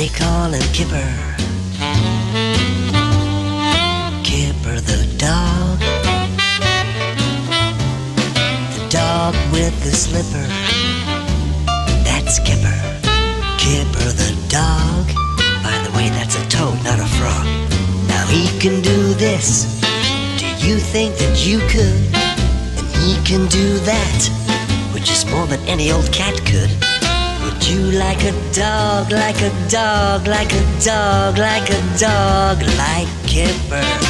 They call him Kipper. Kipper the dog. The dog with the slipper. That's Kipper. Kipper the dog. By the way, that's a toad, not a frog. Now he can do this. Do you think that you could? And he can do that, which is more than any old cat could. You like a dog, like a dog, like a dog, like a dog, like? That's Kipper.